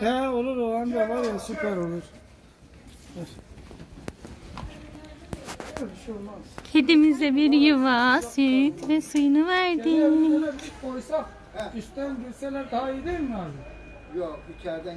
He olur o amca var ya süper olur. Dur. Kedimize bir yuva süt ve suyunu verdik. Geriye bir bir koysak üstten girseler daha iyi değil mi abi? Yok içeriden